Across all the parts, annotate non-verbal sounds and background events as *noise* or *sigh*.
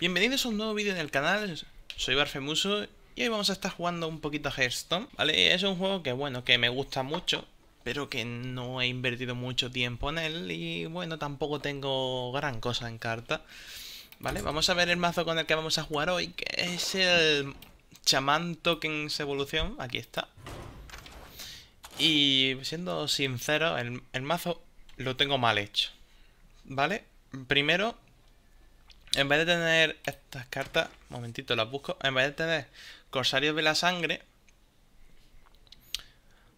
Bienvenidos a un nuevo vídeo en el canal, soy Barfemuso y hoy vamos a estar jugando un poquito a Hearthstone, ¿vale? Es un juego que, bueno, que me gusta mucho, pero que no he invertido mucho tiempo en él y, bueno, tampoco tengo gran cosa en carta, ¿vale? Vamos a ver el mazo con el que vamos a jugar hoy, que es el Chamán Tokens Evolución, aquí está. Y siendo sincero, el, el mazo lo tengo mal hecho, ¿vale? Primero, en vez de tener estas cartas, momentito las busco, en vez de tener Corsarios de la Sangre,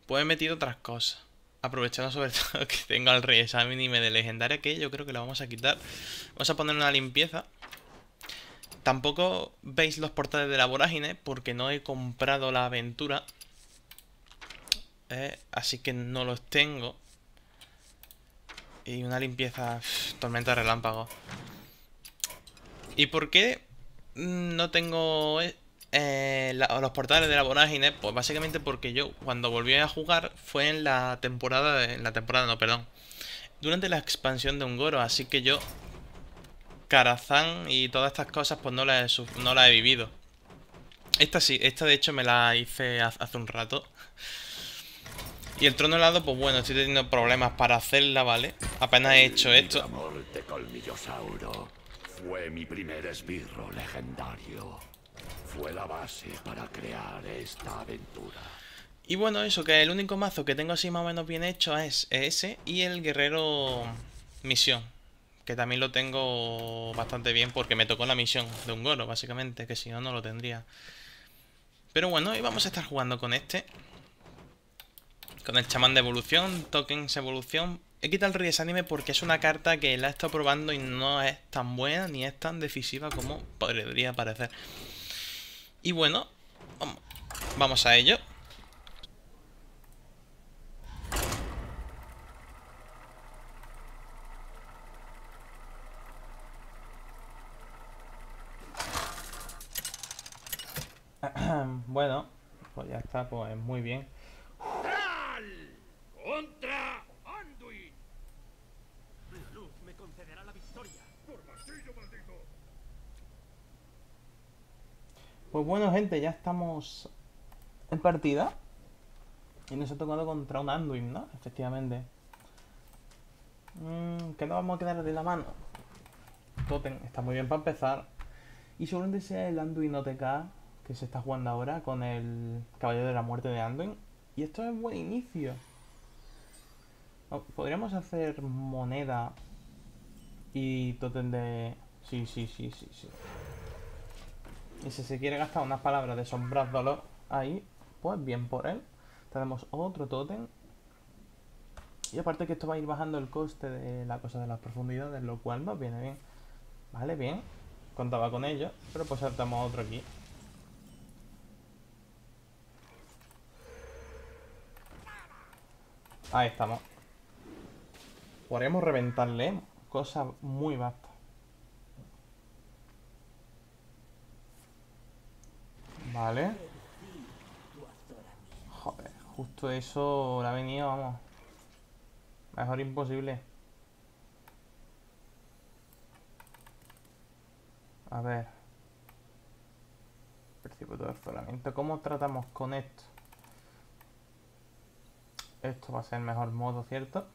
pues he otras cosas. Aprovechando sobre *laughs* todo que tengo al Rey esa mínime de legendaria, que yo creo que la vamos a quitar. Vamos a poner una limpieza. Tampoco veis los portales de la vorágine, porque no he comprado la aventura. Eh, así que no los tengo. Y una limpieza... tormenta relámpago. ¿Y por qué no tengo eh, los portales de la vorágine? Pues básicamente porque yo cuando volví a jugar fue en la temporada, en la temporada no, perdón, durante la expansión de Ungoro, así que yo Karazhan y todas estas cosas pues no las he, no la he vivido. Esta sí, esta de hecho me la hice hace un rato. Y el trono helado, pues bueno, estoy teniendo problemas para hacerla, ¿vale? Apenas he hecho esto. Fue mi primer esbirro legendario. Fue la base para crear esta aventura. Y bueno, eso, que el único mazo que tengo así más o menos bien hecho es ese y el guerrero misión. Que también lo tengo bastante bien porque me tocó la misión de un goro, básicamente, que si no, no lo tendría. Pero bueno, y vamos a estar jugando con este. Con el chamán de evolución, tokens evolución, He quitado el Ries Anime porque es una carta que la he estado probando y no es tan buena ni es tan decisiva como podría parecer. Y bueno, vamos a ello. *clears throat* bueno, pues ya está, pues muy bien. ¡Contra Pues bueno, ya estamos en partida. Y nos ha tocado contra un Anduin, ¿no? Efectivamente. Mm, ¿Qué nos vamos a quedar de la mano? Totem está muy bien para empezar. Y seguramente sea el Anduin OTK que se está jugando ahora con el Caballero de la Muerte de Anduin. Y esto es buen inicio. Oh, podríamos hacer moneda y totem de... Sí, sí, sí, sí, sí. Y si se quiere gastar unas palabras de sombras dolor ahí, pues bien por él. Tenemos otro tótem. Y aparte que esto va a ir bajando el coste de la cosa de las profundidades, lo cual nos viene bien. Vale, bien. Contaba con ello, pero pues saltamos otro aquí. Ahí estamos. Podríamos reventarle cosas muy vastas. Vale. Joder, justo eso le ha venido, vamos. Mejor imposible. A ver. Percibuto de azoramiento. ¿Cómo tratamos con esto? Esto va a ser el mejor modo, ¿cierto?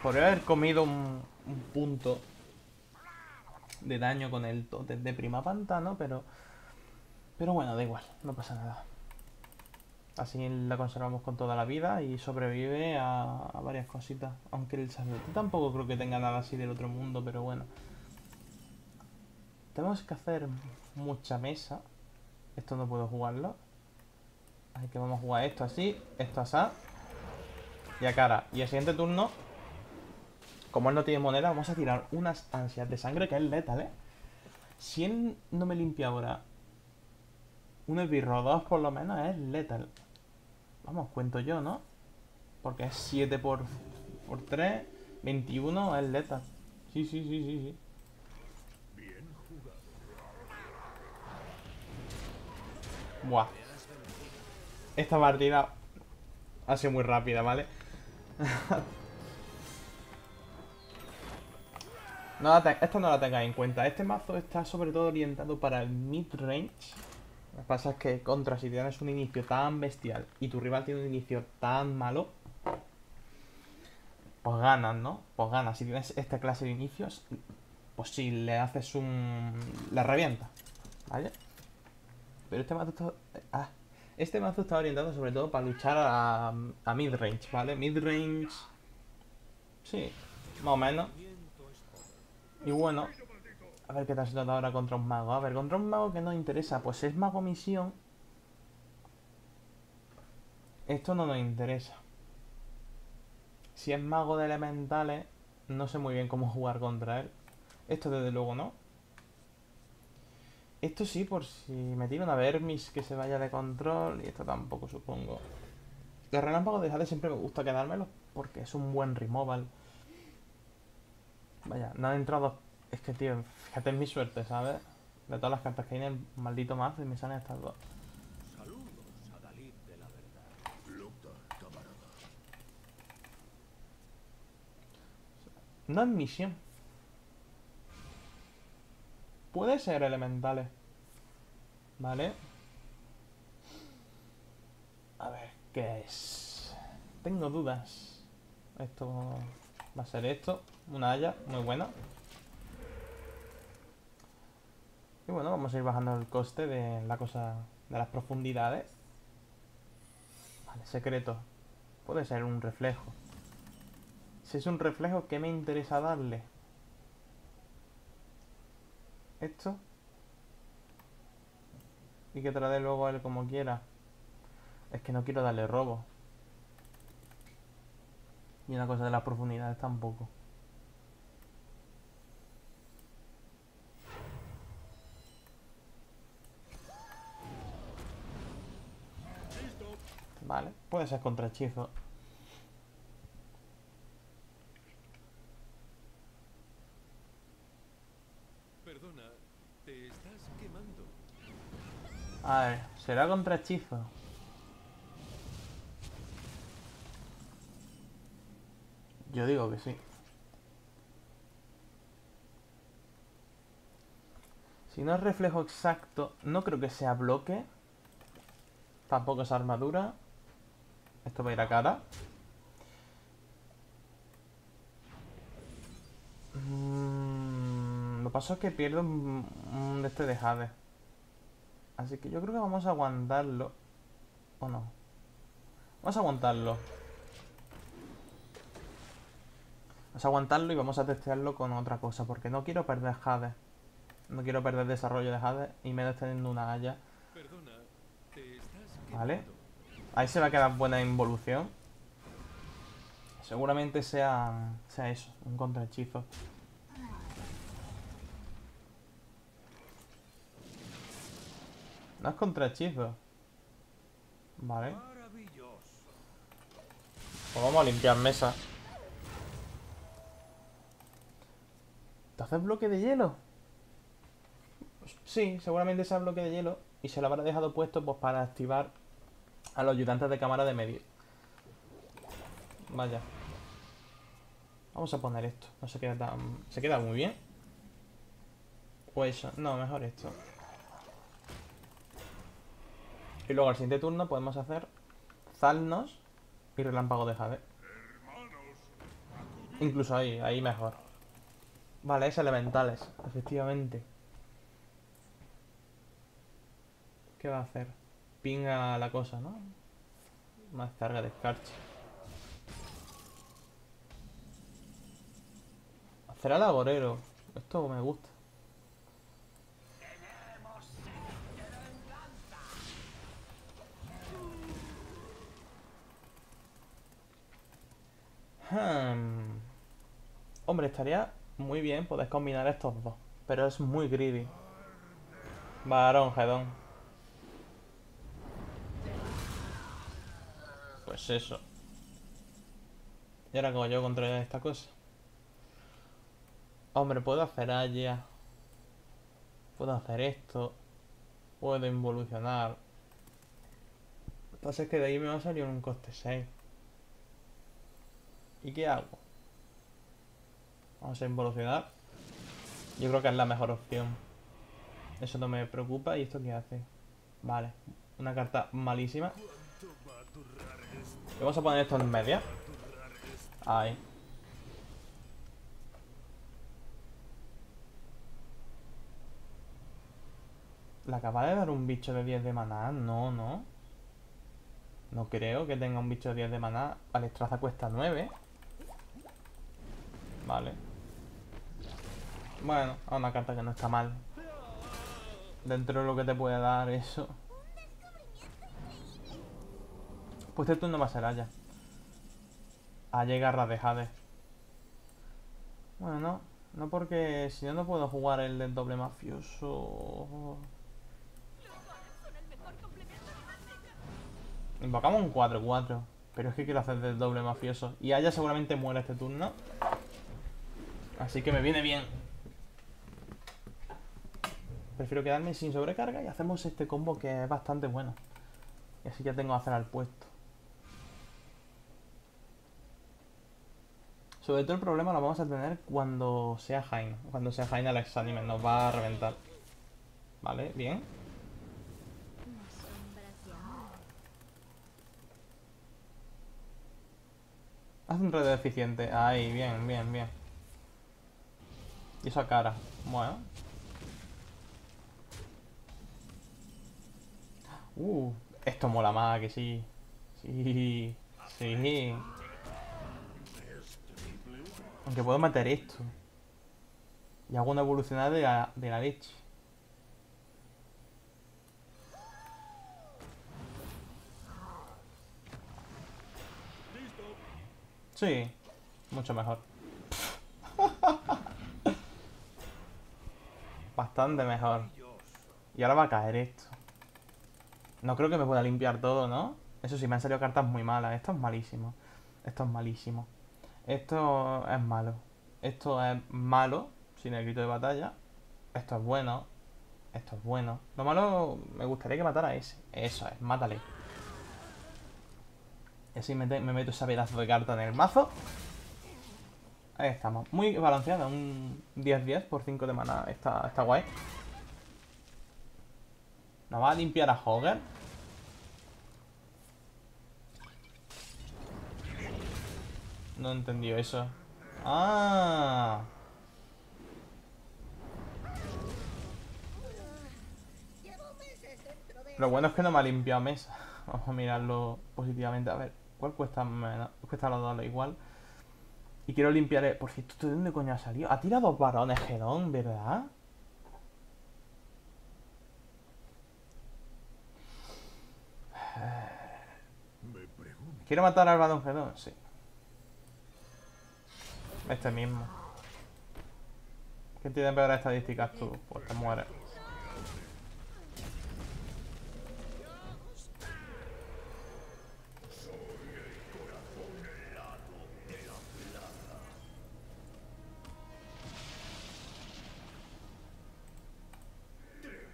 Podría haber comido un punto de daño con el totem de prima pantano, pero... Pero bueno, da igual, no pasa nada. Así la conservamos con toda la vida y sobrevive a, varias cositas. Aunque el sacerdote tampoco creo que tenga nada así del otro mundo, pero bueno. Tenemos que hacer mucha mesa. Esto no puedo jugarlo. Así que vamos a jugar esto así, esto así. Y a cara. Y el siguiente turno como él no tiene moneda, vamos a tirar unas ansias de sangre que es letal, ¿eh? Si él no me limpia ahora un esbirro 2 por lo menos es letal. Vamos, cuento yo, ¿no? Porque es 7 por, por 3, 21 es letal. Sí, sí, sí, sí, sí. Buah. Esta partida ha sido muy rápida, ¿vale? *laughs* No esto no la tengáis en cuenta. Este mazo está sobre todo orientado para el mid-range. Lo que pasa es que contra si tienes un inicio tan bestial y tu rival tiene un inicio tan malo, pues ganas, ¿no? Pues ganas. Si tienes esta clase de inicios, pues si le haces un... la revienta, ¿vale? Pero este mazo está... ah, este mazo está orientado sobre todo para luchar a, a mid-range, ¿vale? Mid-range... Sí, más o menos. Y bueno, a ver qué tal se trata ahora contra un mago. A ver, contra un mago que nos interesa, pues es mago misión. Esto no nos interesa. Si es mago de elementales, no sé muy bien cómo jugar contra él. Esto desde luego no. Esto sí, por si me tiro una Vermis que se vaya de control. Y esto tampoco, supongo. Los relámpagos de Jade siempre me gusta quedármelos porque es un buen removal. Vaya, no han entrado. Es que, tío, fíjate en mi suerte, ¿sabes? De todas las cartas que hay en el maldito mazo y me salen estas dos. No es misión. Puede ser elementales. Vale. A ver, ¿qué es? Tengo dudas. Esto va a ser esto. Una haya, muy buena. Y bueno, vamos a ir bajando el coste de la cosa de las profundidades. Vale, secreto. Puede ser un reflejo. Si es un reflejo, ¿qué me interesa darle? Esto. Y que trate luego él como quiera. Es que no quiero darle robo. Y una cosa de las profundidades tampoco. Vale, puede ser contra hechizo. Perdona, te estás quemando. A ver, ¿será contra Yo digo que sí. Si no es reflejo exacto, no creo que sea bloque. Tampoco es armadura. Esto va a ir a cara. Mm, lo que pasa es que pierdo un, un de este de Jade. Así que yo creo que vamos a aguantarlo. ¿O no? Vamos a aguantarlo. Vamos a aguantarlo y vamos a testearlo con otra cosa. Porque no quiero perder Jade. No quiero perder desarrollo de Jade. Y menos teniendo una estás Vale. Ahí se va a quedar buena involución. Seguramente sea, sea eso, un contrahechizo. No es contrahechizo. Vale. Pues vamos a limpiar mesa. ¿Te haces bloque de hielo? Sí, seguramente sea bloque de hielo. Y se lo habrá dejado puesto pues para activar a los ayudantes de cámara de medir. Vaya. Vamos a poner esto. No se queda tan... Se queda muy bien. O eso. No, mejor esto. Y luego al siguiente turno podemos hacer Zalnos y Relámpago de Jade. Incluso ahí, ahí mejor. Vale, es elementales, efectivamente. ¿Qué va a hacer? Pinga la cosa, ¿no? Más carga de escarcha. Hacer al agorero. Esto me gusta. Hmm. Hombre, estaría muy bien poder combinar estos dos. Pero es muy greedy. Varón, Gedón. Pues eso. ¿Y ahora como yo contra esta cosa? Hombre, puedo hacer Aya. Puedo hacer esto. Puedo involucionar. Lo que pasa es que de ahí me va a salir un coste 6. ¿Y qué hago? Vamos a involucionar. Yo creo que es la mejor opción. Eso no me preocupa. ¿Y esto qué hace? Vale. Una carta malísima. Vamos a poner esto en media. Ahí. ¿La acaba de dar un bicho de 10 de maná? No, no. No creo que tenga un bicho de 10 de maná. Vale, traza cuesta 9. Vale. Bueno, a una carta que no está mal. Dentro de lo que te puede dar eso. Pues este turno va a ser Aya. Aya y garras de. Bueno, no. No porque si no, no puedo jugar el del doble mafioso. Invocamos un 4-4. Pero es que quiero hacer del doble mafioso. Y Aya seguramente muere este turno. Así que me viene bien. Prefiero quedarme sin sobrecarga y hacemos este combo que es bastante bueno. Y así ya tengo a hacer al puesto. Sobre todo el problema lo vamos a tener cuando sea Jaime. Cuando sea Jaime Alex Anime. Nos va a reventar. Vale, bien. Haz un red eficiente. Ahí, bien, bien, bien. Y esa cara. Bueno. Uh, esto mola más que sí. Sí. Sí. Aunque puedo meter esto. Y hago una evolucionada de la, de la leche. Sí, mucho mejor. *laughs* Bastante mejor. Y ahora va a caer esto. No creo que me pueda limpiar todo, ¿no? Eso sí, me han salido cartas muy malas. Esto es malísimo. Esto es malísimo. Esto es malo. Esto es malo, sin el grito de batalla. Esto es bueno. Esto es bueno. Lo malo, me gustaría que matara a ese. Eso es, mátale. Y así me, meto ese pedazo de carta en el mazo. Ahí estamos. Muy balanceada. Un 10-10 por 5 de mana. Está, está guay. Nos va a limpiar a Hogger. No he entendido eso. ¡Ah! Lo bueno es que no me ha limpiado mesa. *laughs* Vamos a mirarlo positivamente. A ver, ¿cuál cuesta menos? Cuesta los dos igual. Y quiero limpiar... Por cierto, ¿de dónde coño ha salido? Ha tirado varones Gedón, ¿verdad? *sighs* ¿Quiero matar al varón Gedón? Sí. Este mismo. ¿Qué tiene peores estadísticas tú? Pues te mueres.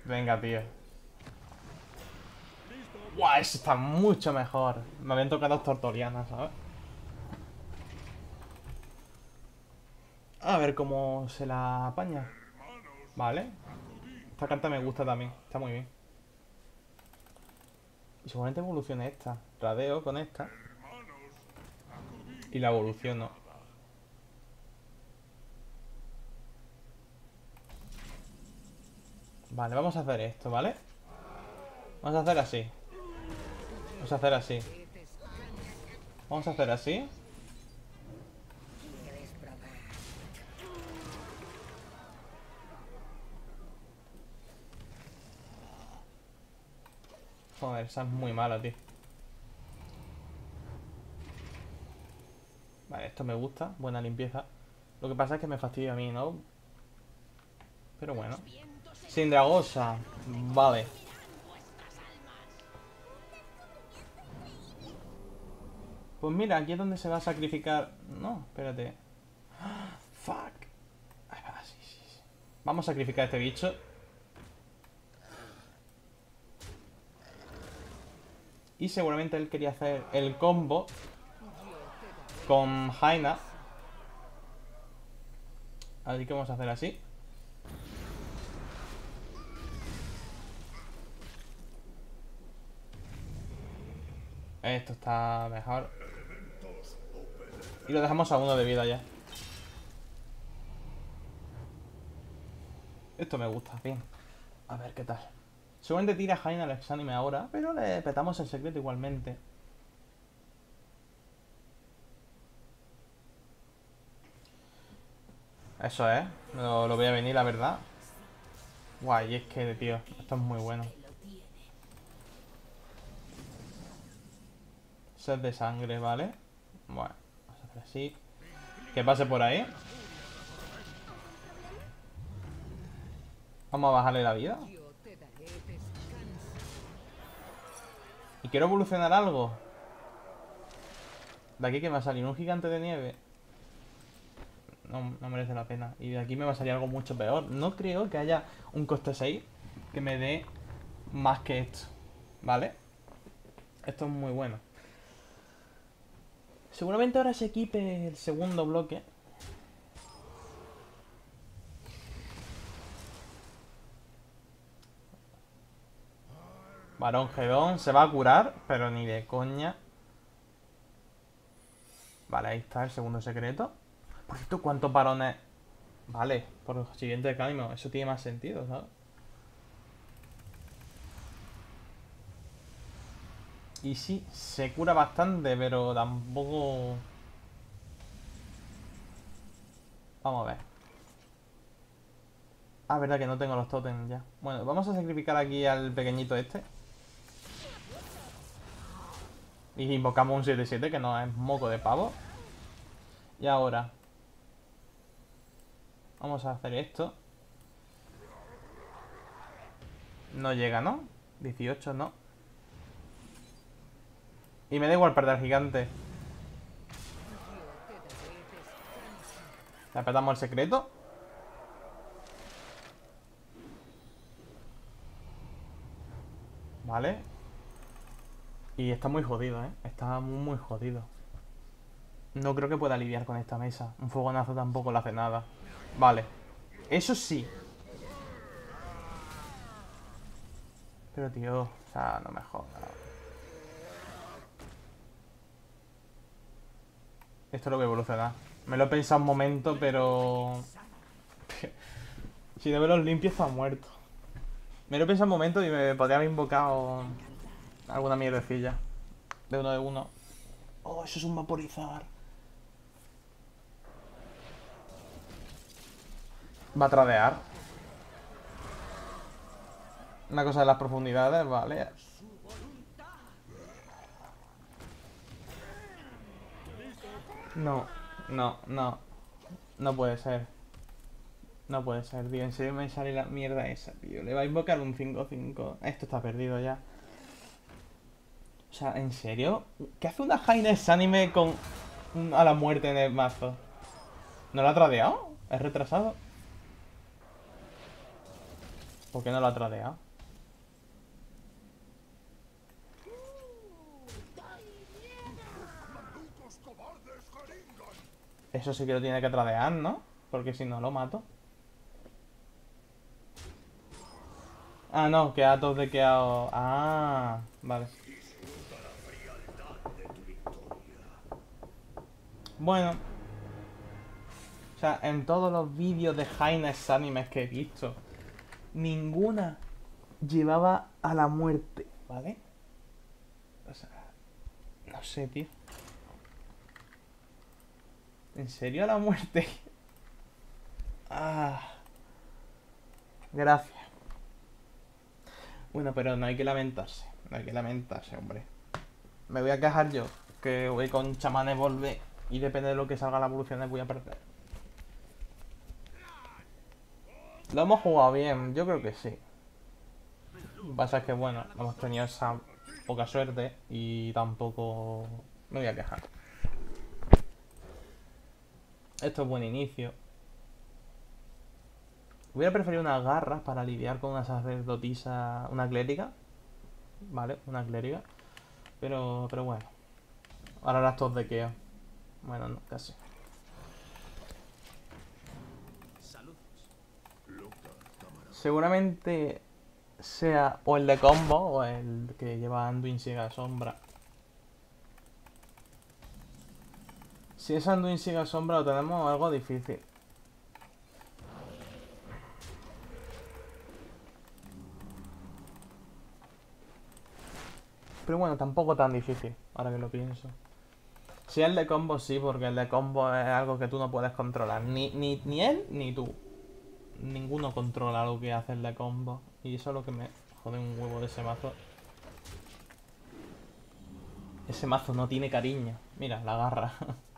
Venga, tío. Guau, ese está mucho mejor. Me habían tocado tortorianas, ¿sabes? A ver cómo se la apaña. Vale. Esta carta me gusta también. Está muy bien. Y seguramente evolucione esta. Radeo con esta. Y la evoluciono. Vale, vamos a hacer esto, ¿vale? Vamos a hacer así. Vamos a hacer así. Vamos a hacer así. Esa es muy mala, tío. Vale, esto me gusta. Buena limpieza. Lo que pasa es que me fastidia a mí, ¿no? Pero bueno. Sin dragosa. Vale. Pues mira, aquí es donde se va a sacrificar... No, espérate. Fuck. Vamos a sacrificar a este bicho. Y seguramente él quería hacer el combo con Jaina. Así que vamos a hacer así. Esto está mejor. Y lo dejamos a uno de vida ya. Esto me gusta, bien. A ver qué tal. Seguramente tira Jaina al exánime ahora, pero le petamos el secreto igualmente. Eso es, lo, lo voy a venir, la verdad. Guay, es que, tío, esto es muy bueno. Sed de sangre, ¿vale? Bueno, vamos a hacer así. Que pase por ahí. Vamos a bajarle la vida. Y quiero evolucionar algo. De aquí que me va a salir un gigante de nieve. No, no merece la pena. Y de aquí me va a salir algo mucho peor. No creo que haya un coste 6 que me dé más que esto. ¿Vale? Esto es muy bueno. Seguramente ahora se equipe el segundo bloque. Varón Gedón se va a curar, pero ni de coña. Vale, ahí está el segundo secreto. Por cierto, ¿cuántos varones? Vale, por los siguientes de Eso tiene más sentido, ¿sabes? Y sí, se cura bastante, pero tampoco... Vamos a ver. Ah, verdad que no tengo los totems ya. Bueno, vamos a sacrificar aquí al pequeñito este. Y invocamos un 7-7, que no es moco de pavo. Y ahora... Vamos a hacer esto. No llega, ¿no? 18, no. Y me da igual perder al gigante. Le apretamos el secreto. Vale. Y está muy jodido, ¿eh? Está muy, jodido. No creo que pueda lidiar con esta mesa. Un fogonazo tampoco le hace nada. Vale. Eso sí. Pero, tío, o sea, no me jodas. Esto lo voy a evolucionar. Me lo he pensado un momento, pero... *laughs* si no me los limpio está muerto. Me lo he pensado un momento y me podría haber invocado alguna mierdecilla. De uno de uno. Oh, eso es un vaporizar. Va a tradear. Una cosa de las profundidades, vale. No, no, no. No puede ser. No puede ser, tío. En serio me sale la mierda esa, tío. Le va a invocar un 5-5. Esto está perdido ya. O sea, ¿en serio? ¿Qué hace una Haines anime con a la muerte en el mazo? ¿No lo ha tradeado? ¿Es retrasado? ¿Por qué no lo ha tradeado? Eso sí que lo tiene que tradear, ¿no? Porque si no lo mato. Ah, no, que ha de que Ah, vale. Bueno. O sea, en todos los vídeos de Highness animes que he visto, ninguna llevaba a la muerte, ¿vale? O sea, no sé, tío. ¿En serio a la muerte? *laughs* Ah. Gracias. Bueno, pero no hay que lamentarse. No hay que lamentarse, hombre. Me voy a quejar yo. Que voy con chamanes volver. Y depende de lo que salga la evolución, voy a perder. Lo hemos jugado bien, yo creo que sí. Lo que pasa es que, bueno, hemos tenido esa poca suerte y tampoco me voy a quejar. Esto es buen inicio. Hubiera preferido unas garras para lidiar con una sacerdotisa, una clérica. Vale, una clérica. Pero, pero bueno. Ahora las dos de Keo. Bueno, no, casi. Seguramente sea o el de combo o el que lleva Anduin Siga Sombra. Si es Anduin Siga Sombra lo tenemos algo difícil. Pero bueno, tampoco tan difícil, ahora que lo pienso. Si es el de combo, sí, porque el de combo es algo que tú no puedes controlar. Ni, ni, ni él, ni tú. Ninguno controla lo que hace el de combo. Y eso es lo que me jode un huevo de ese mazo. Ese mazo no tiene cariño. Mira, la garra. *laughs*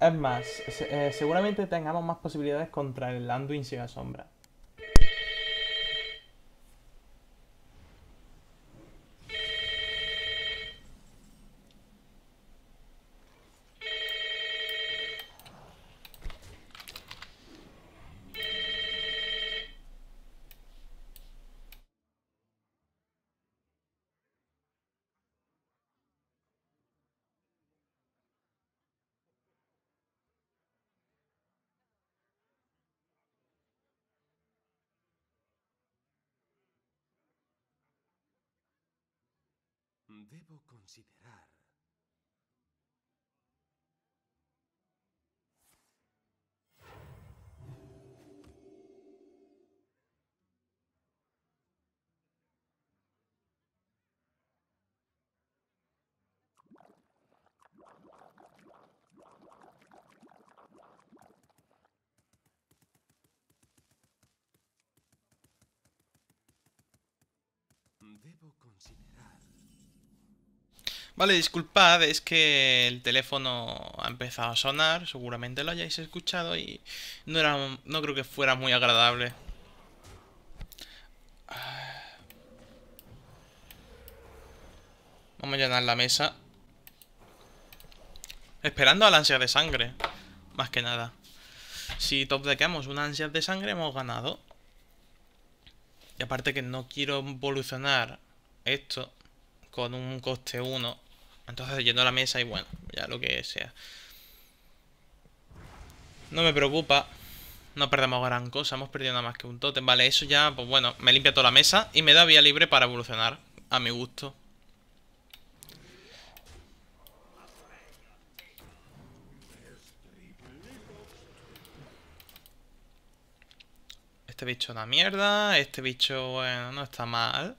Es más, eh, seguramente tengamos más posibilidades contra el Anduin Siga Sombra. Debo considerar. Debo considerar. Vale, disculpad, es que el teléfono ha empezado a sonar, seguramente lo hayáis escuchado y no era, no creo que fuera muy agradable. Vamos a llenar la mesa. Esperando al ansia de sangre, más que nada. Si top deckamos una ansia de sangre, hemos ganado. Y aparte que no quiero evolucionar esto con un coste 1. Entonces lleno la mesa y bueno, ya lo que sea. No me preocupa. No perdemos gran cosa, hemos perdido nada más que un tótem. Vale, eso ya, pues bueno, me limpia toda la mesa y me da vía libre para evolucionar. A mi gusto. Este bicho es una mierda. Este bicho, bueno, no está mal.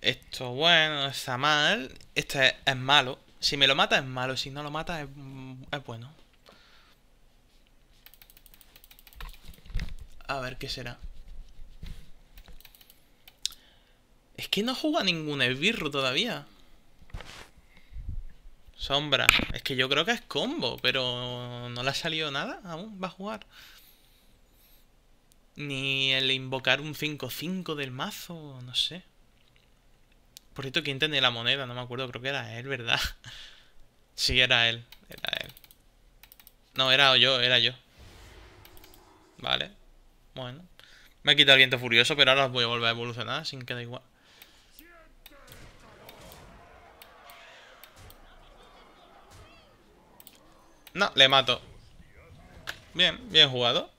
Esto, bueno, no está mal. Este es, malo. Si me lo mata es malo. Si no lo mata es, es bueno. A ver qué será. Es que no juega ningún esbirro todavía. Sombra. Es que yo creo que es combo, pero no le ha salido nada. Aún va a jugar. Ni el invocar un 5-5 del mazo, no sé. Por cierto, ¿quién tenía la moneda? No me acuerdo, creo que era él, ¿verdad? *laughs* Sí, era él, era él. No, era yo, era yo. Vale, bueno. Me he quitado el viento furioso, pero ahora voy a volver a evolucionar, sin que da igual. No, le mato. Bien, bien jugado.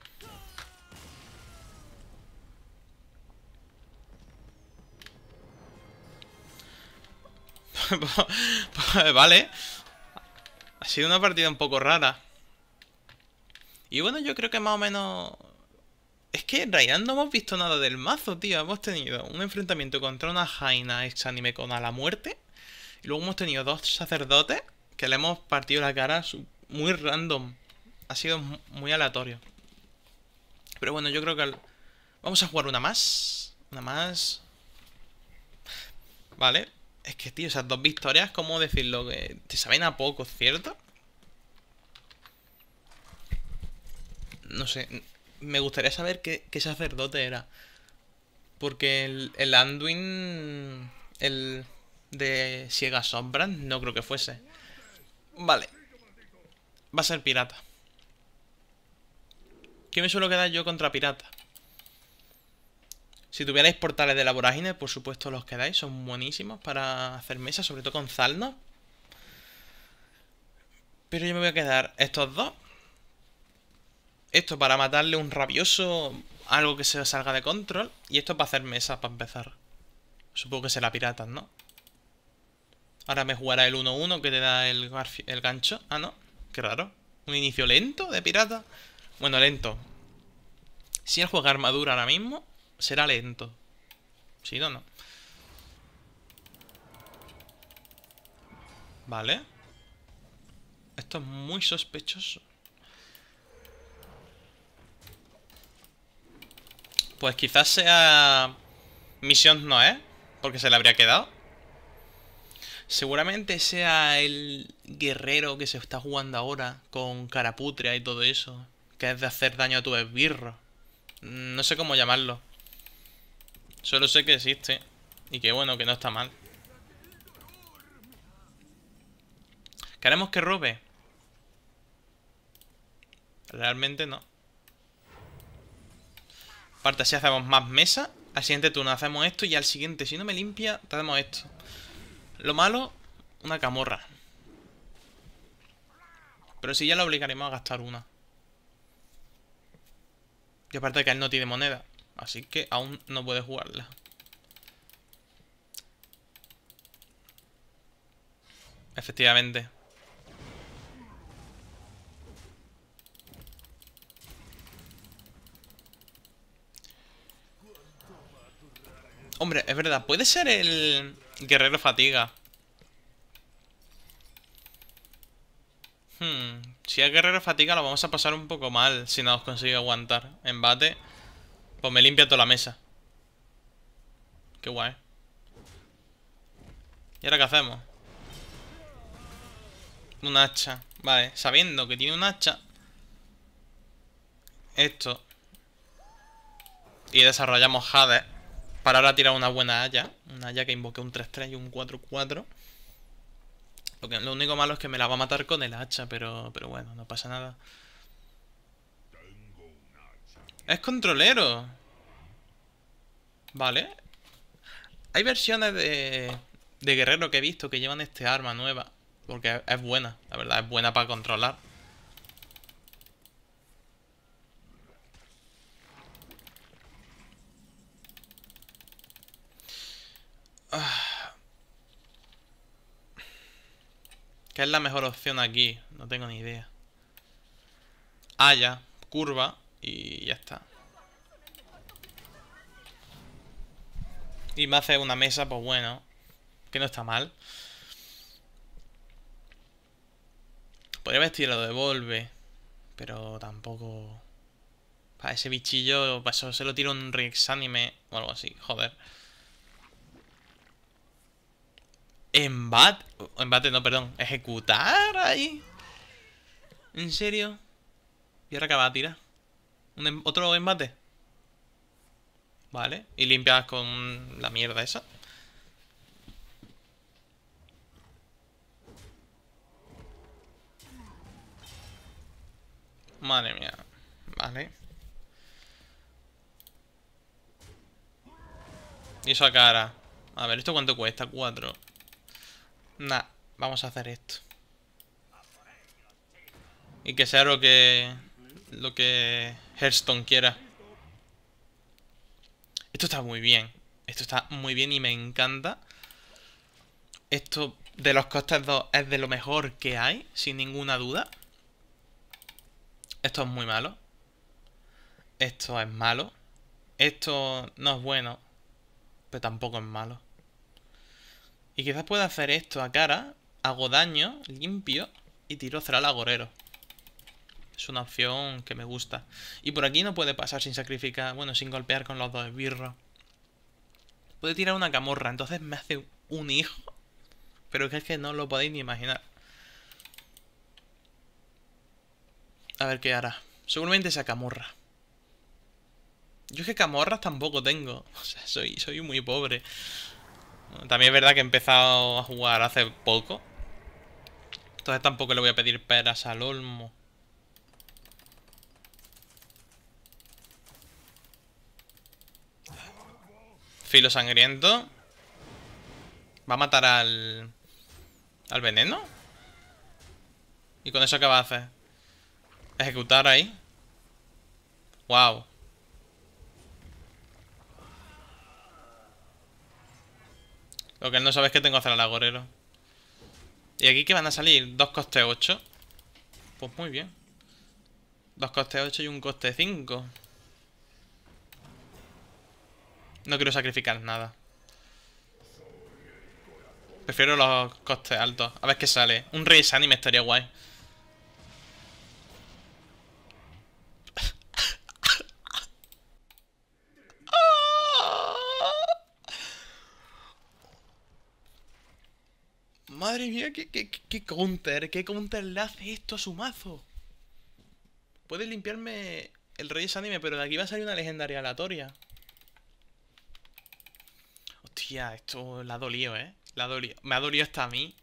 *laughs* vale. Ha sido una partida un poco rara. Y bueno, yo creo que más o menos... Es que en realidad no hemos visto nada del mazo, tío. Hemos tenido un enfrentamiento contra una Jaina ex anime con a la muerte. Y luego hemos tenido dos sacerdotes que le hemos partido la cara muy random. Ha sido mu- muy aleatorio. Pero bueno, yo creo que... Vamos a jugar una más. Una más. Vale. Es que, tío, esas dos victorias, ¿cómo decirlo? Que te saben a poco, ¿cierto? No sé. Me gustaría saber qué, qué sacerdote era. Porque el, el Anduin. El de Ciega Sombras, no creo que fuese. Vale. Va a ser pirata. ¿Qué me suelo quedar yo contra pirata? Si tuvierais portales de la vorágine, por supuesto los quedáis, son buenísimos para hacer mesas, sobre todo con Zalno. Pero yo me voy a quedar estos dos. Esto para matarle un rabioso, algo que se salga de control. Y esto para hacer mesas, para empezar. Supongo que será piratas, ¿no? Ahora me jugará el 1-1 que te da el, el gancho. Ah, no. Qué raro. Un inicio lento de pirata. Bueno, lento. Si él juega armadura ahora mismo, será lento. Si no, no. Vale. Esto es muy sospechoso. Pues quizás sea... Misión no es, porque se le habría quedado. Seguramente sea el guerrero que se está jugando ahora con caraputria y todo eso. Que es de hacer daño a tu esbirro. No sé cómo llamarlo. Solo sé que existe. Y que bueno, que no está mal. ¿Queremos que robe? Realmente no. Aparte, si hacemos más mesa, al siguiente turno hacemos esto y al siguiente, si no me limpia, hacemos esto. Lo malo, una camorra. Pero si ya lo obligaremos a gastar una. Y aparte que él no tiene moneda. Así que aún no puede jugarla. Efectivamente. Hombre, es verdad, puede ser el guerrero fatiga. Hmm, si es guerrero fatiga lo vamos a pasar un poco mal si no os consigue aguantar. Embate, pues me limpia toda la mesa. Qué guay. ¿Y ahora qué hacemos? Un hacha. Vale, sabiendo que tiene un hacha. Esto. Y desarrollamos Hades. Para ahora tirar una buena haya. Una haya que invoque un 3-3 y un 4-4. Lo, lo único malo es que me la va a matar con el hacha, pero, pero bueno, no pasa nada. Es controlero. Vale. Hay versiones de, de guerrero que he visto que llevan este arma nueva. Porque es, buena, la verdad, es buena para controlar. ¿Qué es la mejor opción aquí? No tengo ni idea. Ah. Curva. Y ya está. Y me hace una mesa, pues bueno. Que no está mal. Podría haber tirado de Volve. Pero tampoco... Para ese bichillo, para eso se lo tiro un Rexanime o algo así. Joder. Embate. Embate, no, perdón. Ejecutar ahí. ¿En serio? ¿Y ahora qué va a tirar? ¿Un em- ¿Otro embate? Vale. Y limpias con la mierda esa. Madre mía. Vale. Y esa cara. A ver, ¿esto cuánto cuesta? Cuatro. Nah, vamos a hacer esto. Y que sea lo que... Lo que Hearthstone quiera. Esto está muy bien. Esto está muy bien y me encanta. Esto de los costes 2 es de lo mejor que hay, sin ninguna duda. Esto es muy malo. Esto es malo. Esto no es bueno, pero tampoco es malo. Y quizás pueda hacer esto a cara, hago daño, limpio y tiro al agorero. Es una opción que me gusta. Y por aquí no puede pasar sin sacrificar, bueno, sin golpear con los dos esbirros. Puede tirar una camorra, entonces me hace un hijo. Pero es que no lo podéis ni imaginar. A ver qué hará. Seguramente sea camorra. Yo es que camorras tampoco tengo. *laughs* O sea, soy, soy muy pobre. También es verdad que he empezado a jugar hace poco. Entonces tampoco le voy a pedir peras al olmo. Filo sangriento. Va a matar al... ¿Al veneno? ¿Y con eso qué va a hacer? Ejecutar ahí. Wow. Lo que él no sabe es que tengo hacer al agorero. ¿Y aquí qué van a salir? Dos coste 8. Pues muy bien. Dos coste 8 y un coste 5. No quiero sacrificar nada. Prefiero los costes altos. A ver qué sale. Un rey anime estaría guay. *laughs* Madre mía, ¿qué, qué, qué counter, qué counter le hace esto a su mazo. Puede limpiarme el rey anime, pero de aquí va a salir una legendaria aleatoria. Hostia, esto la ha dolido, ¿eh? La ha dolido. Me ha dolido hasta a mí.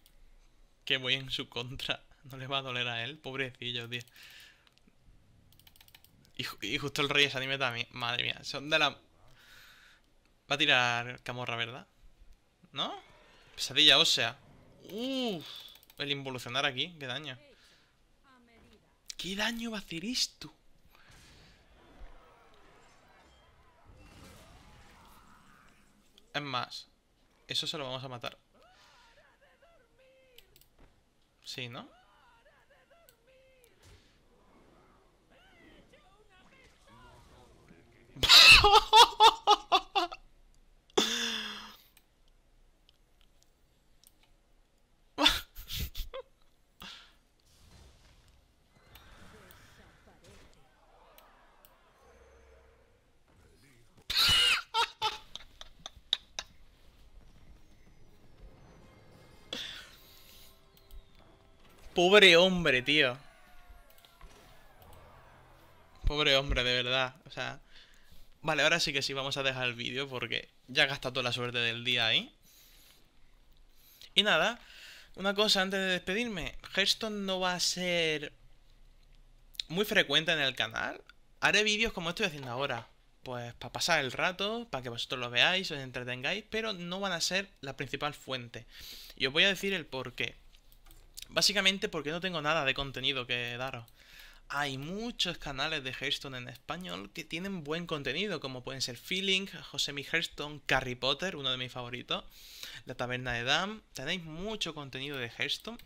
Que voy en su contra. *laughs* No le va a doler a él, pobrecillo, tío. Y, ju- y justo el rey anime también. Madre mía, son de la... Va a tirar camorra, ¿verdad? ¿No? Pesadilla ósea. Uff. El involucionar aquí, qué daño. ¿Qué daño va a hacer esto? Es más, eso se lo vamos a matar. Sí, ¿no? *laughs* Pobre hombre, tío. Pobre hombre, de verdad. O sea... Vale, ahora sí que sí, vamos a dejar el vídeo porque ya he gastado toda la suerte del día ahí. Y nada, una cosa antes de despedirme. Hearthstone no va a ser muy frecuente en el canal. Haré vídeos como estoy haciendo ahora. Pues para pasar el rato, para que vosotros lo veáis, os entretengáis, pero no van a ser la principal fuente. Y os voy a decir el por qué. Básicamente porque no tengo nada de contenido que daros. Hay muchos canales de Hearthstone en español que tienen buen contenido, como pueden ser Feeling, Josemi Hearthstone, Harry Potter, uno de mis favoritos, La Taberna de Dam. Tenéis mucho contenido de Hearthstone.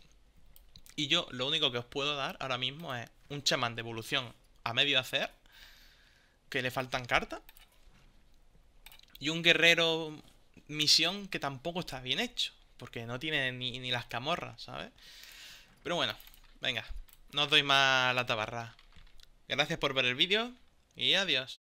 Y yo lo único que os puedo dar ahora mismo es un chamán de evolución a medio hacer, que le faltan cartas, y un guerrero misión que tampoco está bien hecho, porque no tiene ni, ni las camorras, ¿sabes? Pero bueno, venga, no os doy más la tabarra. Gracias por ver el vídeo y adiós.